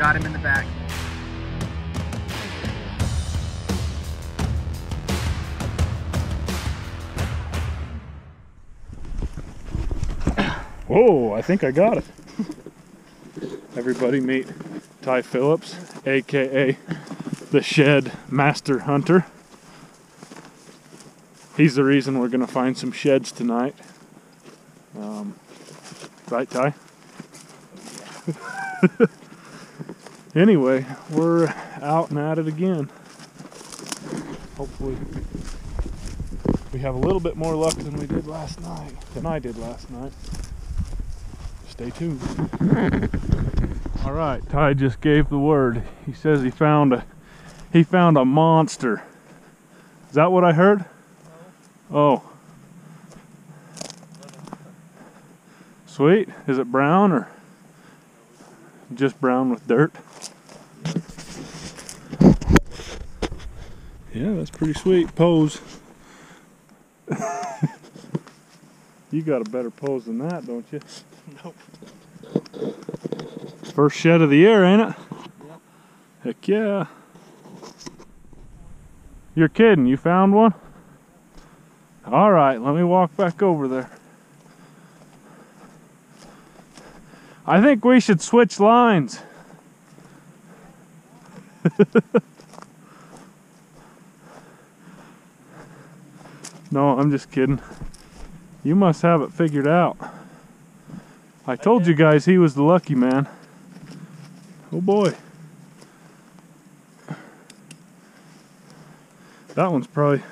Got him in the back. Oh, I think I got it. Everybody meet Ty Phillips, aka the Shed Master Hunter. He's the reason we're gonna find some sheds tonight. Um, right, Ty? anyway, we're out and at it again. Hopefully, we have a little bit more luck than we did last night, than I did last night. Stay tuned. All right, Ty just gave the word. He says he found a he found a monster. Is that what I heard? Oh. Sweet. Is it brown or just brown with dirt? Yeah, that's pretty sweet. Pose. you got a better pose than that, don't you? Nope. First shed of the year, ain't it? Heck yeah. You're kidding, you found one? All right, let me walk back over there. I think we should switch lines. no, I'm just kidding. You must have it figured out. I told you guys he was the lucky man. Oh boy. That one's probably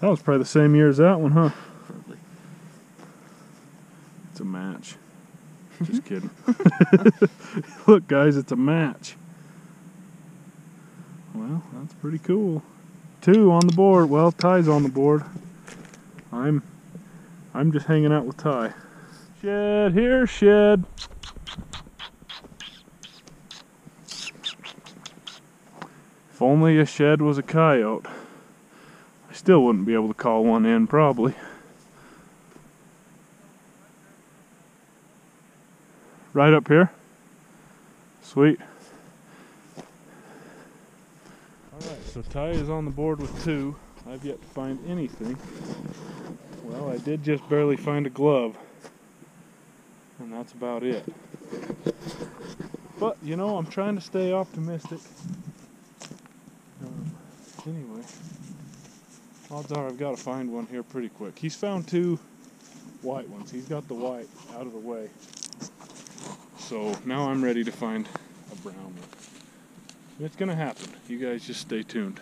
that was probably the same year as that one, huh? Probably. It's a match. Just kidding. Look guys, it's a match. Well, that's pretty cool. Two on the board. Well, Ty's on the board. I'm I'm just hanging out with Ty. Shed here, shed. If only a shed was a coyote. I still wouldn't be able to call one in, probably. Right up here? Sweet. So Ty is on the board with two. I've yet to find anything. Well, I did just barely find a glove. And that's about it. But, you know, I'm trying to stay optimistic. Um, anyway, odds are I've got to find one here pretty quick. He's found two white ones. He's got the white out of the way. So now I'm ready to find a brown one. It's going to happen. You guys just stay tuned.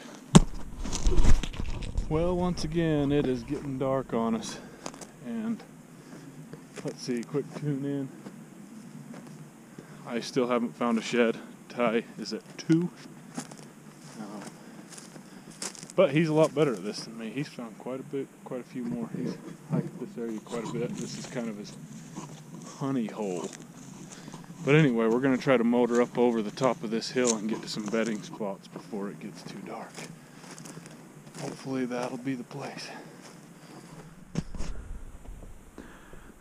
Well, once again, it is getting dark on us. And let's see, quick tune in. I still haven't found a shed. Ty is at two. Um, but he's a lot better at this than me. He's found quite a bit, quite a few more. He's hiked this area quite a bit. This is kind of his honey hole. But anyway, we're going to try to motor up over the top of this hill and get to some bedding spots before it gets too dark. Hopefully that'll be the place.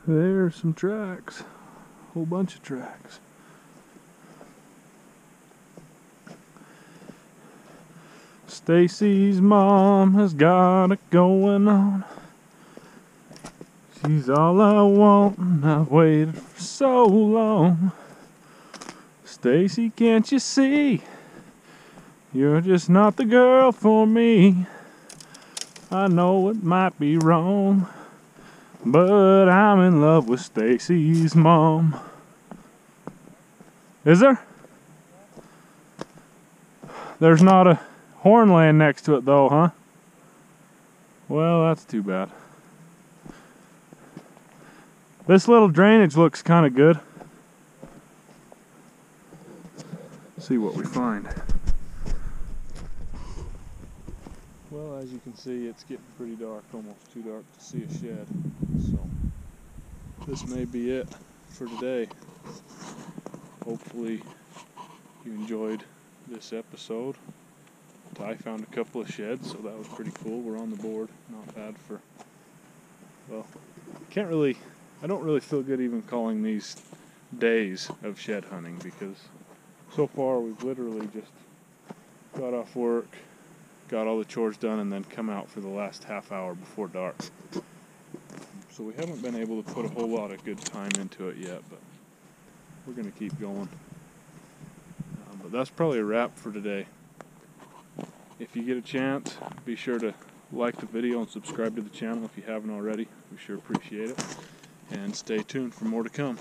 There's some tracks. A Whole bunch of tracks. Stacy's mom has got it going on. She's all I want, and I've waited for so long. Stacy, can't you see? You're just not the girl for me. I know it might be wrong, but I'm in love with Stacy's mom. Is there? There's not a horn laying next to it though, huh? Well, that's too bad. This little drainage looks kind of good. See what we find. Well, as you can see, it's getting pretty dark, almost too dark to see a shed. So, this may be it for today. Hopefully, you enjoyed this episode. Ty found a couple of sheds, so that was pretty cool. We're on the board. Not bad for, well, can't really, I don't really feel good even calling these days of shed hunting because So far, we've literally just got off work, got all the chores done, and then come out for the last half hour before dark. So we haven't been able to put a whole lot of good time into it yet, but we're going to keep going. Uh, but that's probably a wrap for today. If you get a chance, be sure to like the video and subscribe to the channel if you haven't already. We sure appreciate it. And stay tuned for more to come.